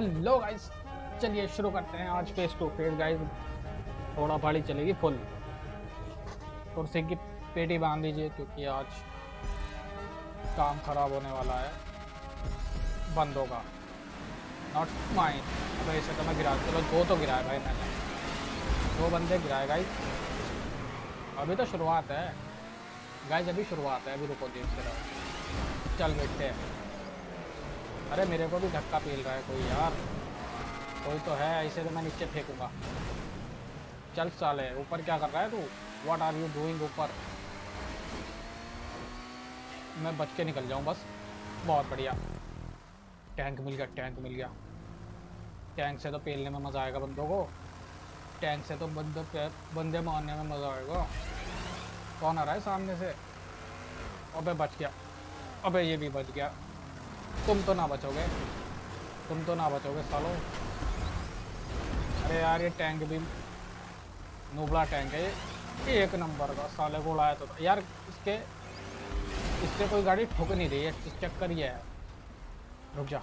Hello guys चलिए शुरू करते हैं आज फेस टू फेस गाइस थोड़ा भाड़ी चलेगी फुल कुर्सी की पेटी बाँध दीजिए, क्योंकि आज काम खराब होने वाला है। बंद होगा। नॉट माइन अगर ऐसे तो मैं गिरा चलो, दो तो गिराए भाई मैंने। दो बंदे गिराए गाइस अभी तो शुरुआत है। गाइस अभी शुरुआत है। अभी रुको देखते रहो। चल, बैठते हैं। अरे मेरे को भी धक्का पील रहा है कोई यार। कोई तो है, ऐसे तो मैं नीचे फेंकूँगा। चल साले, ऊपर क्या कर रहा है तू? व्हाट आर यू डूइंग ऊपर? मैं बच के निकल जाऊँ बस। बहुत बढ़िया। टैंक मिल गया टैंक मिल गया। टैंक से तो पेलने में मज़ा आएगा बंदों को। टैंक से तो बंदे बंदे मारने में मज़ा आएगा। कौन आ रहा है सामने से? अबे बच गया। अबे ये भी बच गया। तुम तो ना बचोगे। तुम तो ना बचोगे सालो। अरे यार, ये टैंक भी नूबड़ा टैंक है। ये एक नंबर का, साले को उड़ाया तो यार, इसके इससे कोई गाड़ी ठुक नहीं रही है चक्कर ये है। रुक जा।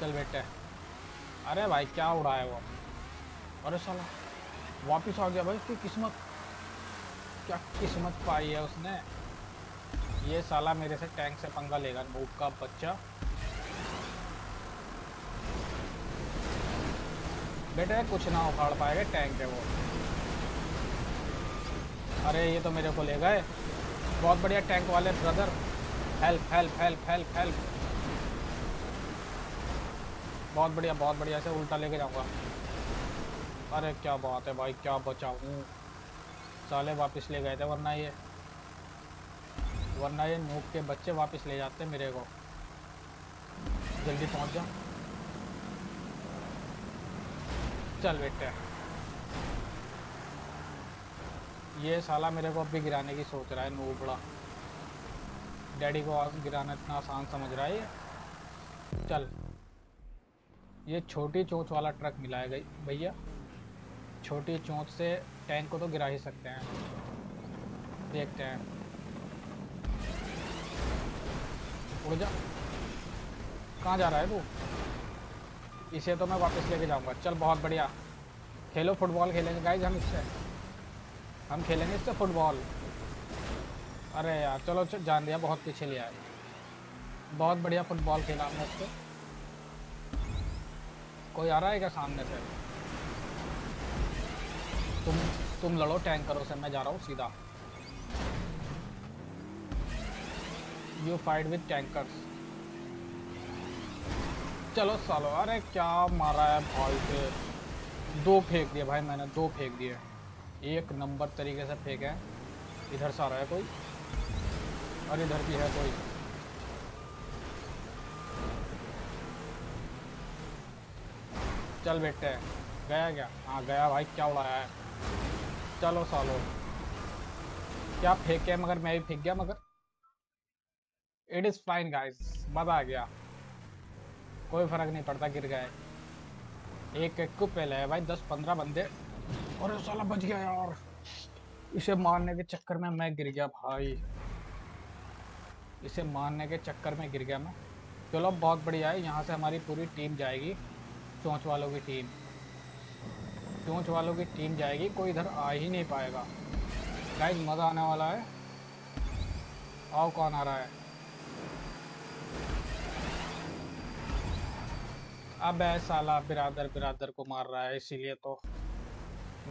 चल बेटे। अरे भाई, क्या उड़ाया वो अरे साला, वापस आ गया भाई, उसकी किस्मत क्या किस्मत पाई है उसने? ये साला मेरे से टैंक से पंगा लेगा नूब का बच्चा। बेटे, कुछ ना उखाड़ पाएगा टैंक है वो। अरे, ये तो मेरे को ले गए। बहुत बढ़िया टैंक वाले brother help help help help help बहुत बढ़िया बहुत बढ़िया से उल्टा लेके जाऊँगा। अरे, क्या बात है भाई, क्या बचाऊं। साले वापस ले गए थे, वरना ये वरना ये नूक के बच्चे वापस ले जाते हैं मेरे को। जल्दी पहुँच जा चल बेटे। ये साला मेरे को अभी गिराने की सोच रहा है, नूबड़ा। डैडी को गिराना इतना आसान समझ रहा है ये। चल। ये छोटी चोंच वाला ट्रक मिला है भैया, छोटी चोंच से टैंक को तो गिरा ही सकते हैं। देखते हैं। उड़ जा। कहाँ जा रहा है तू? इसे तो मैं वापस लेके जाऊँगा। चल, बहुत बढ़िया। खेलो फुटबॉल खेलेंगे। गाइज़ हम इससे हम खेलेंगे इससे फुटबॉल। अरे यार, चलो जान दिया, बहुत पीछे लिया है। बहुत बढ़िया फुटबॉल खेला हमने इससे। कोई आ रहा है क्या सामने से? तुम तुम लड़ो टैंकरों से मैं जा रहा हूँ सीधा। You fight with tankers. चलो सालो, अरे क्या मारा है भाई से दो फेंक दिए भाई मैंने, दो फेंक दिए। एक नंबर तरीके से फेंक। है इधर से आ रहा है कोई? और इधर भी है कोई? चल बेटे, गया क्या? हाँ गया भाई, क्या उड़ाया है? चलो सालो। क्या फेंके मगर? मैं भी फेंक गया मगर। इट इज़ फाइन गाइस मज़ा आ गया। कोई फ़र्क नहीं पड़ता, गिर गए। एक एक को पहले है भाई, दस पंद्रह बंदे। और साला बच गया यार। इसे मारने के चक्कर में मैं गिर गया भाई। इसे मारने के चक्कर में गिर गया मैं। चलो, बहुत बढ़िया है। यहाँ से हमारी पूरी टीम जाएगी। चोंच वालों की टीम। चोंच वालों की टीम जाएगी। कोई इधर आ ही नहीं पाएगा। गाइज़ मज़ा आने वाला है। आओ, कौन आ रहा है? अब है साला बिरादर बिरादर को मार रहा है, इसीलिए तो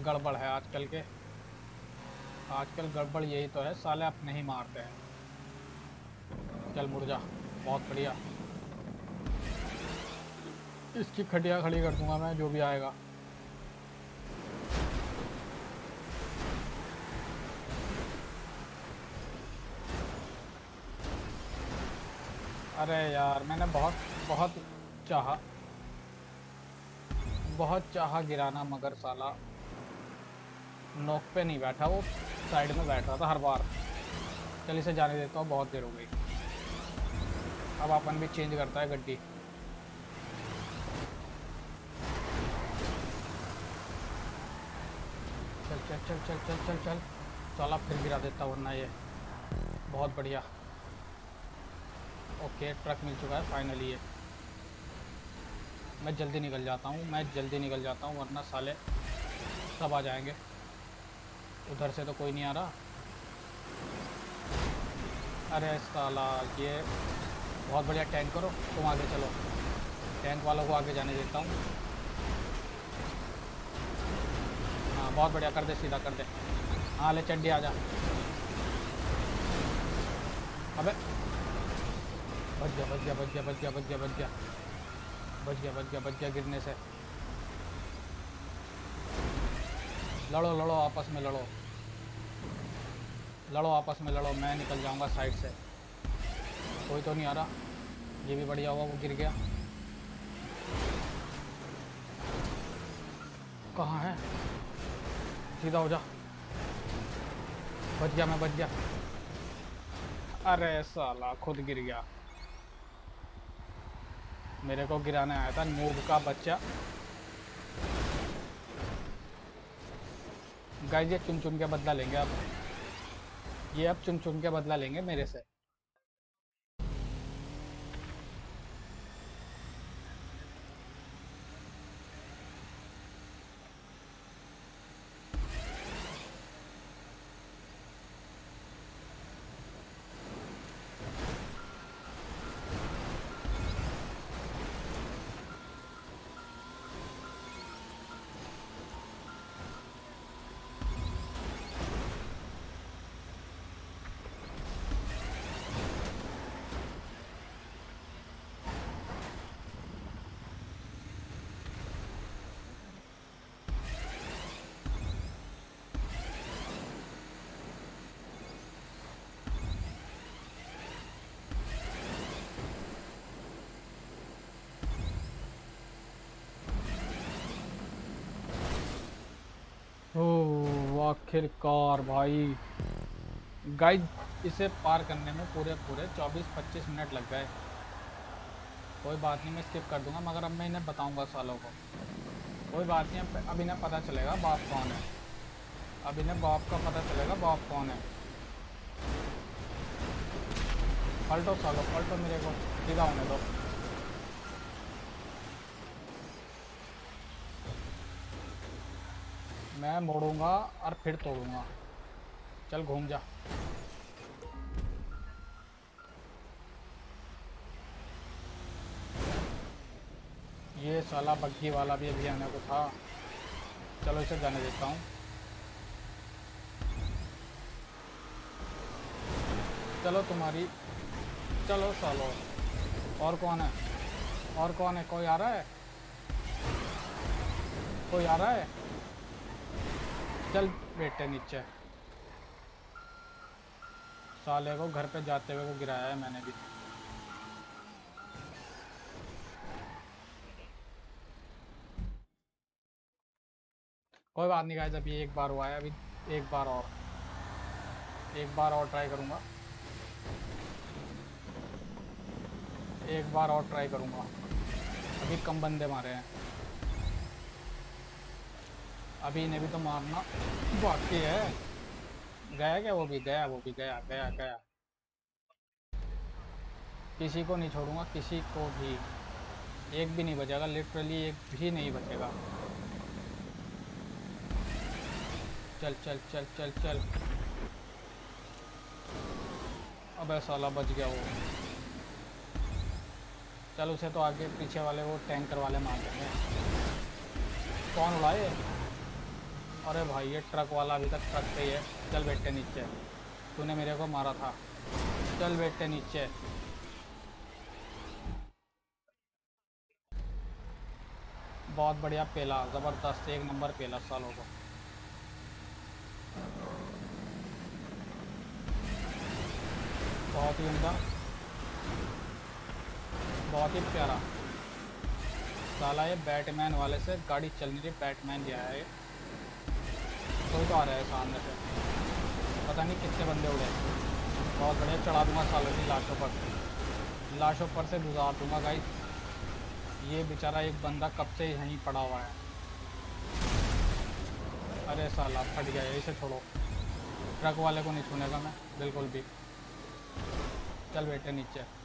गड़बड़ है आजकल के। आजकल गड़बड़ यही तो है, साले आप नहीं मारते हैं। चल मुड़ जा बहुत बढ़िया। इसकी खटिया खड़ी कर दूँगा मैं, जो भी आएगा। अरे यार, मैंने बहुत बहुत चाहा। बहुत चाहा गिराना मगर साला नोक पे नहीं बैठा, वो साइड में बैठ रहा था हर बार। चल इसे जाने देता हूँ, बहुत देर हो गई। अब अपन भी चेंज करता है गड्डी। चल चल चल चल चल चल चल। चल फिर गिरा देता वरना ये। बहुत बढ़िया। ओके ट्रक मिल चुका है फाइनली ये। मैं जल्दी निकल जाता हूँ, मैं जल्दी निकल जाता हूँ, वरना साले सब आ जाएँगे। उधर से तो कोई नहीं आ रहा। अरे साला ये बहुत बढ़िया टैंक करो, तुम आगे चलो। टैंक वालों को आगे जाने देता हूँ। हाँ बहुत बढ़िया कर दे, सीधा कर दे। हाँ ले चड्डी आ जा। अबे, बच गया बच गया बच गया बच गया बच गया बच गया। बच गया बच गया बच गया गिरने से। लड़ो लड़ो, आपस में लड़ो। लड़ो, आपस में लड़ो, मैं निकल जाऊँगा साइड से। कोई तो नहीं आ रहा। ये भी बढ़िया हुआ, वो गिर गया। कहाँ है? सीधा हो जा। बच गया, मैं बच गया। अरे साला, खुद गिर गया। मेरे को गिराने आया था नूब का बच्चा। गाइस ये चुन चुन के बदला लेंगे अब ये अब चुन चुन के बदला लेंगे मेरे से। आखिरकार भाई। गाइड इसे पार करने में पूरे पूरे 24-25 मिनट लग गए। कोई बात नहीं, मैं स्किप कर दूँगा, मगर अब मैं इन्हें बताऊँगा सालों को। कोई बात नहीं, अब इन्हें पता चलेगा बाप कौन है। अब इन्हें बाप का पता चलेगा बाप कौन है। पलटो सालो, पलटो मेरे को। सीधा होने दो मैं मोड़ूँगा और फिर तोड़ूँगा। चल घूम जा। ये साला बग्गी वाला भी अभी आने को था। चलो इसे जाने देता हूँ। चलो तुम्हारी। चलो सालो। और कौन है? और कौन है? कोई आ रहा है? कोई आ रहा है? चल बेटे नीचे। साले को घर पे जाते हुए को गिराया है मैंने भी। कोई बात नहीं गाइस अभी एक बार हुआ है, अभी एक बार और। एक बार और ट्राई करूँगा। एक बार और ट्राई करूँगा। अभी कम बंदे मारे हैं। अभी इन्हें भी तो मारना बाकी है गया क्या वो भी? गया, वो भी गया गया गया। किसी को नहीं छोड़ूँगा, किसी को भी। एक भी नहीं बचेगा लिटरली एक भी नहीं बचेगा। चल चल चल चल चल। अब साला बच गया वो। चल उसे तो आगे पीछे वाले वो टैंकर वाले मार देंगे। कौन उड़ाए? अरे भाई, ये ट्रक वाला अभी तक ट्रक पे ही है। चल बैठे नीचे। तूने मेरे को मारा था। चल बैठे नीचे। बहुत बढ़िया पेला, ज़बरदस्त। एक नंबर पेला सालों को। बहुत ही उमदा। बहुत ही प्यारा। साला ये बैटमैन वाले से गाड़ी चलने रही बैटमैन लिया है तो आ रहा है सामने से। पता नहीं कितने बंदे उड़े। बहुत बढ़िया, चढ़ा दूँगा सालों की लाशों पर। लाशों पर से गुजार दूँगा गाई ये बेचारा एक बंदा कब से यहीं पड़ा हुआ है? अरे साला, फट गया, इसे छोड़ो। ट्रक वाले को नहीं सुनेगा मैं, बिल्कुल भी। चल बेटे, नीचे।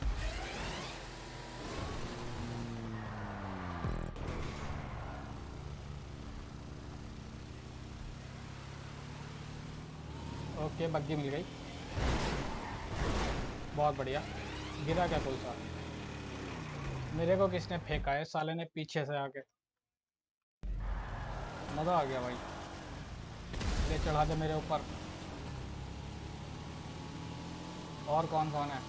ओके बग्गी मिल गई। बहुत बढ़िया। गिरा क्या कोई सा मेरे को किसने फेंका है? साले ने पीछे से आके। मज़ा आ गया भाई। ले चढ़ा दे मेरे ऊपर। और कौन कौन है?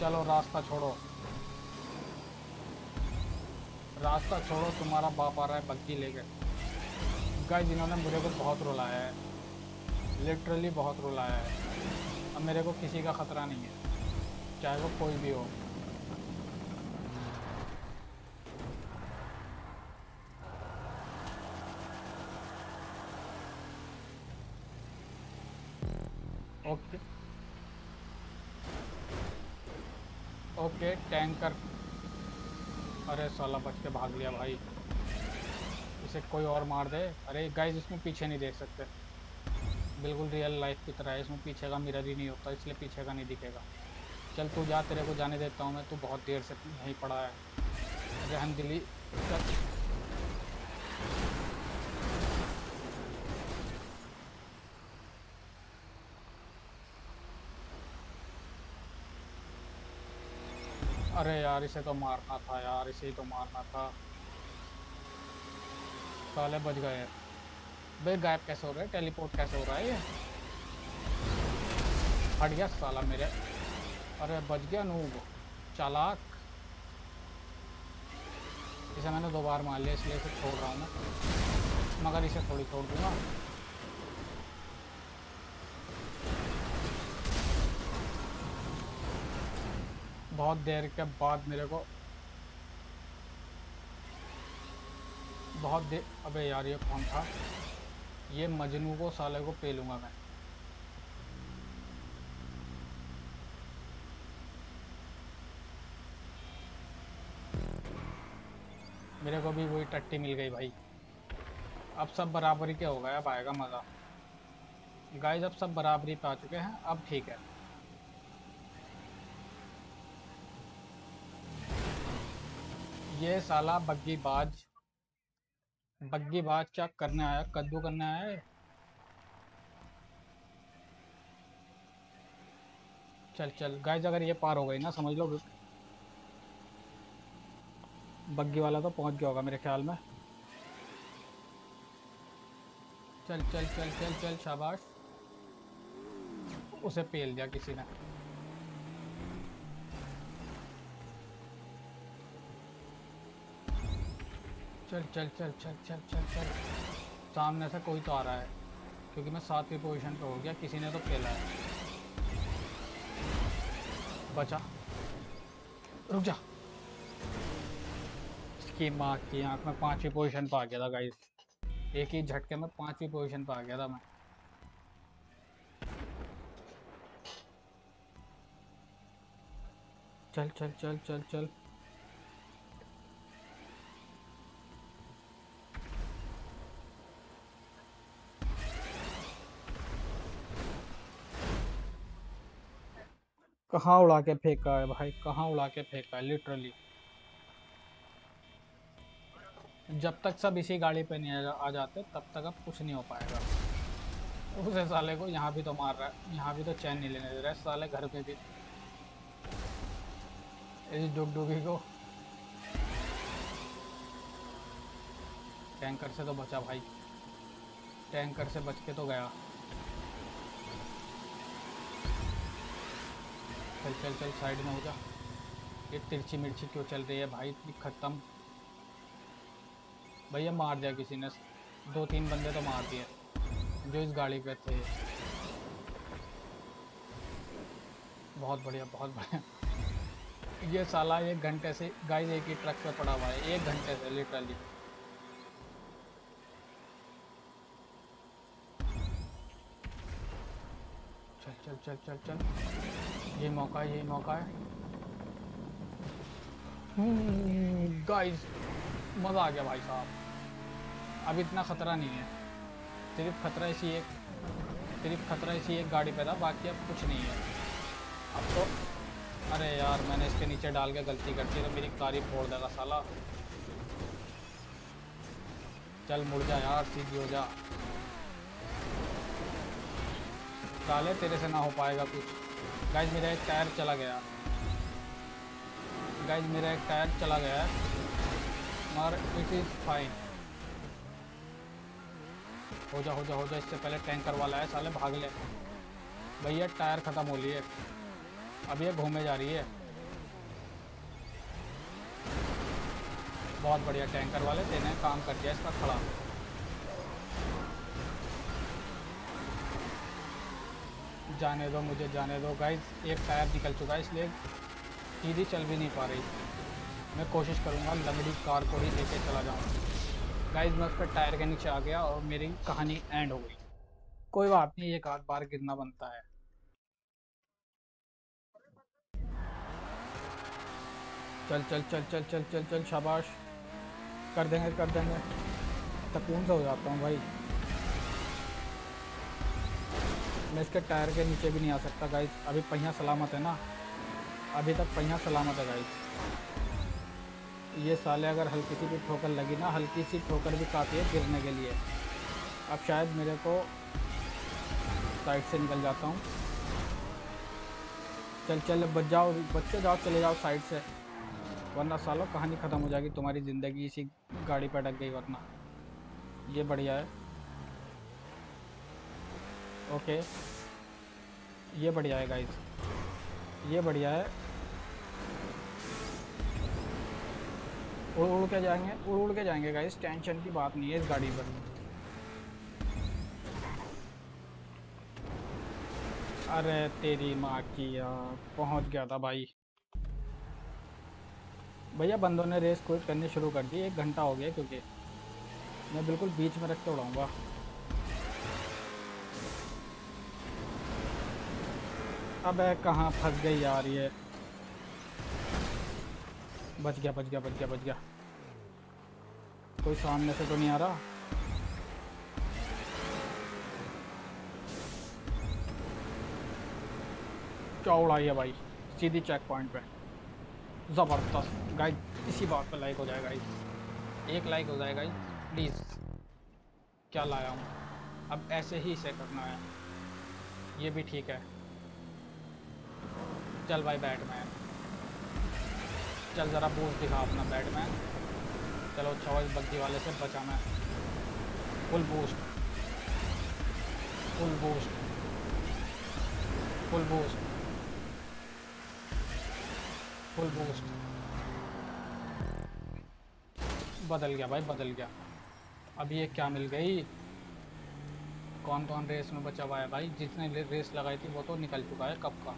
चलो, रास्ता छोड़ो। रास्ता छोड़ो, तुम्हारा बाप आ रहा है बग्गी लेके। गाय जिन्होंने मुझे को बहुत रुलाया है। लिटरली बहुत रुलाया है। अब मेरे को किसी का ख़तरा नहीं है। चाहे वो कोई भी हो। ओके ओके टैंकर अरे साला बच के भाग लिया भाई। इसे कोई और मार दे। अरे गाइस इसमें पीछे नहीं देख सकते। बिल्कुल रियल लाइफ की तरह है, इसमें पीछे का मिरर ही नहीं होता, इसलिए पीछे का नहीं दिखेगा। चल तू जा, तेरे को जाने देता हूँ मैं, तू बहुत देर से यहीं पड़ा है। रहन दिली अरे यार, इसे तो मारना था यार, इसे ही तो मारना था। साले बच गए। बे गायब कैसे हो रहा है? टेलीपोर्ट कैसे हो रहा है ये? हट गया साला मेरे। अरे बच गया नूब। चालाक। इसे मैंने दो बार मार लिया, इसलिए इसे छोड़ रहा हूँ मैं। मगर इसे थोड़ी छोड़ दूँगा। बहुत देर के बाद मेरे को बहुत देर अबे यार, ये कौन था? ये मजनू को, साले को पे लूँगा मैं। मेरे को भी वही टट्टी मिल गई भाई। अब सब बराबरी के हो गए, अब आएगा मज़ा। गाइस अब सब बराबरी पे आ चुके हैं, अब ठीक है। ये साला बग्गी बाज। बग्गी बात क्या करने आया? कद्दू करने आया है? चल चल। गाइस अगर ये पार हो गई ना, समझ लो। बग्गी वाला तो पहुँच गया होगा मेरे ख्याल में। चल चल चल चल चल, शाबाश। उसे पेल दिया किसी ने। चल चल चल चल चल चल चल। सामने से कोई तो आ रहा है, क्योंकि मैं सातवीं पोजीशन पे हो गया, किसी ने तो खेला है। बचा। रुक जा। इसकी माँ की आँख में पांचवी पोजीशन पे आ गया था गाइस एक ही झटके में पांचवी पोजीशन पे आ गया था मैं। चल चल चल चल चल। कहाँ उड़ा के फेंका है भाई? कहाँ उड़ा के फेंका है लिटरली जब तक सब इसी गाड़ी पे नहीं आ जाते, तब तक अब कुछ नहीं हो पाएगा। उस साले को यहाँ भी तो मार रहा है। यहाँ भी तो चैन नहीं लेने दे रहा है, साले घर पे भी। इस डुगडुगी को। टैंकर से तो बचा भाई। टैंकर से बच के तो गया। चल चल चल, साइड में हो जा। ये तिरछी मिर्ची क्यों चल रही है भाई? इतनी ख़त्म। भैया मार दिया किसी ने। दो तीन बंदे तो मार दिए, जो इस गाड़ी पे थे। बहुत बढ़िया बहुत बढ़िया। ये साला एक घंटे से, गाइस, एक ही ट्रक पे पड़ा हुआ है। एक घंटे से लिटरली चल चल चल चल चल। ये मौका है ये मौका है। गाइस मज़ा आ गया भाई साहब। अब इतना ख़तरा नहीं है। सिर्फ़ खतरा इसी एक सिर्फ़ खतरा इसी एक गाड़ी पे था बाकी अब कुछ नहीं है। अब तो अरे यार मैंने इसके नीचे डाल के गलती कर दी तो मेरी कार ही फोड़ देगा साला। चल मुड़ जा यार सीधी हो जा। साले तेरे से ना हो पाएगा कुछ। गाइज़ मेरा एक टायर चला गया। गाइज़ मेरा एक टायर चला गया। मगर इट इज़ फाइन हो जा हो जा हो जा, इससे पहले टैंकर वाला है, साले भाग ले। भैया, टायर ख़त्म हो लिए अब ये घूमे जा रही है। बहुत बढ़िया टैंकर वाले, तेने काम कर दिया, इसका खड़ा। जाने दो, मुझे जाने दो। गाइस एक टायर निकल चुका है, इसलिए सीधी चल भी नहीं पा रही। मैं कोशिश करूँगा लंगड़ी कार को ही लेके चला जाऊँ। गाइस मैं उस पर टायर के नीचे आ गया और मेरी कहानी एंड हो गई। कोई बात नहीं एक आध बार गिरना बनता है। चल चल चल चल चल चल चल, शाबाश। कर देंगे कर देंगे। सकून से हो जाता हूँ भाई। मैं इसके टायर के नीचे भी नहीं आ सकता गाइस अभी पहिया सलामत है ना? अभी तक पहिया सलामत है गाइस ये साले अगर हल्की सी भी ठोकर लगी ना, हल्की सी ठोकर भी काफ़ी है गिरने के लिए। अब शायद मेरे को साइड से निकल जाता हूँ। चल चल, बच जाओ, बच्चे जाओ, चले जाओ साइड से। वरना सालों कहानी ख़त्म हो जाएगी, तुम्हारी ज़िंदगी इसी गाड़ी पर अटक गई, वरना। ये बढ़िया है। ओके। ये बढ़िया है गाइस ये बढ़िया है। उड़ उड़ के जाएँगे। उड़ उड़ के जाएँगे गाइस टेंशन की बात नहीं है इस गाड़ी पर। अरे तेरी माँ की पहुँच गया था भाई। भैया बंदों ने रेस क्विट करनी शुरू कर दी। एक घंटा हो गया क्योंकि। मैं बिल्कुल बीच में रख के उड़ाऊँगा। अब कहाँ फंस गई यार ये। बच गया बच गया बच गया बच गया। कोई सामने से तो नहीं आ रहा? क्या उड़ाई है भाई? सीधी चेक पॉइंट पे। ज़बरदस्त। गाइड इसी बात पे लाइक हो जाएगा एक लाइक हो जाएगा प्लीज़ क्या लाया हूँ। अब ऐसे ही इसे करना है। ये भी ठीक है। चल भाई बैटमैन। चल ज़रा बूस्ट दिखा अपना बैटमैन। चलो अच्छा इस बग्गी वाले से बचा मैं। Full boost full boost full boost full boost बदल गया भाई, बदल गया। अब ये क्या मिल गई? कौन कौन रेस में बचा हुआ है भाई? जिसने रेस लगाई थी वो तो निकल चुका है कब का।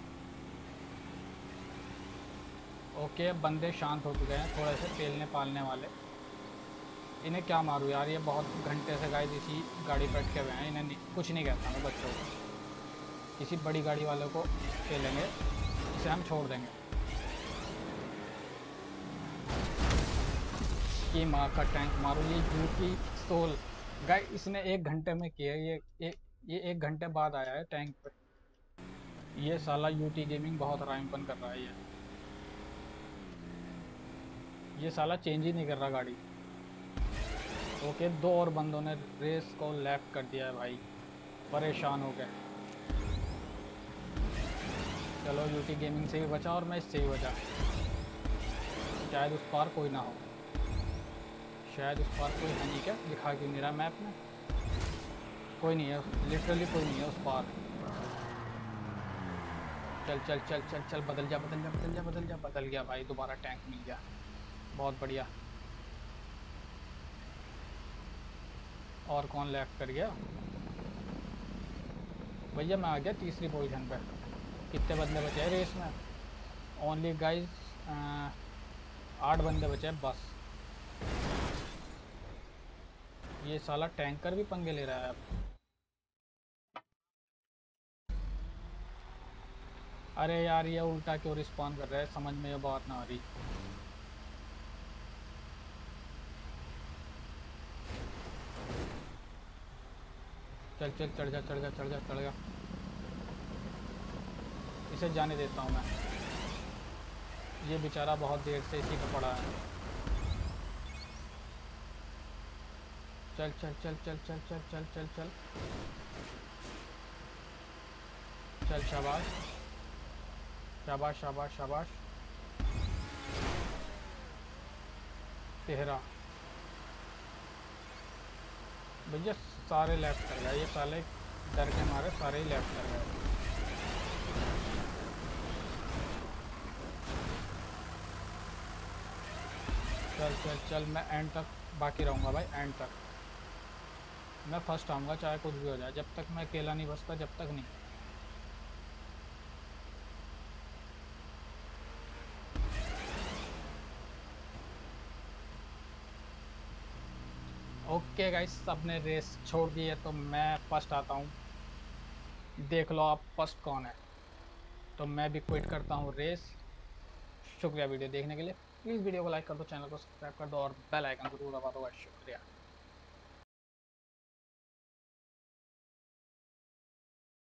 ओके अब बंदे शांत हो चुके हैं थोड़े से पेलने पालने वाले। इन्हें क्या मारूँ यार ये बहुत घंटे से गाय इसी गाड़ी पर अटके हुए हैं इन्हें नहीं, कुछ नहीं कहता मैं बच्चों को। किसी बड़ी गाड़ी वालों को खेलेंगे इसे हम छोड़ देंगे। की माँ का टैंक मारो ये यू की सोल गाय इसने एक घंटे में किया ये ये ये एक घंटे बाद आया है टैंक पे। ये साला यूटी गेमिंग बहुत राइमपन कर रहा है ये। ये साला चेंज ही नहीं कर रहा गाड़ी। ओके दो और बंदों ने रेस को लेफ़्ट कर दिया है भाई। परेशान हो गए। चलो यूटी गेमिंग से भी बचा और मैं इससे भी बचा। शायद उस पार कोई ना हो। शायद उस पार कोई है नहीं क्या? दिखा क्यों नहीं रहा मैप में? कोई नहीं है लिटरली कोई नहीं है उस पार। चल चल चल चल चल, बदल जा बदल जा बदल जा बदल जा, बदल गया भाई, दोबारा टैंक मिल गया। बहुत बढ़िया। और कौन लेफ़्ट कर गया? भैया, मैं आ गया तीसरी पोजीशन पे। कितने बंदे बचे हैं रेस में? ओनली गाइस आठ बंदे बचे हैं, बस। ये साला टैंकर भी पंगे ले रहा है अब। अरे यार, ये उल्टा क्यों रिस्पॉन्ड कर रहा है? समझ में ये बात ना आ रही। चल चल, चढ़ जा चढ़ जा चढ़ जा चढ़ जा। इसे जाने देता हूँ मैं। ये बेचारा बहुत देर से इसी का पड़ा है। चल चल चल चल चल चल चल चल चल। चल, शाबाश। शाबाश शाबाश शाबाश। तेहरा। भैया सारे लेफ़्ट कर गए ये साले डर के मारे सारे ही लेफ़्ट कर गए चल चल चल, मैं एंड तक बाकी रहूँगा भाई एंड तक। मैं फ़र्स्ट आऊँगा, चाहे कुछ भी हो जाए। जब तक मैं अकेला नहीं बसता, जब तक नहीं। ओके गाइस सबने रेस छोड़ दी है तो मैं फ़र्स्ट आता हूँ। देख लो आप फ़र्स्ट कौन है। तो मैं भी क्विट करता हूँ रेस शुक्रिया वीडियो देखने के लिए। प्लीज़ वीडियो को लाइक कर दो चैनल को सब्सक्राइब कर दो और बेल आइकन ज़रूर दबा दो शुक्रिया।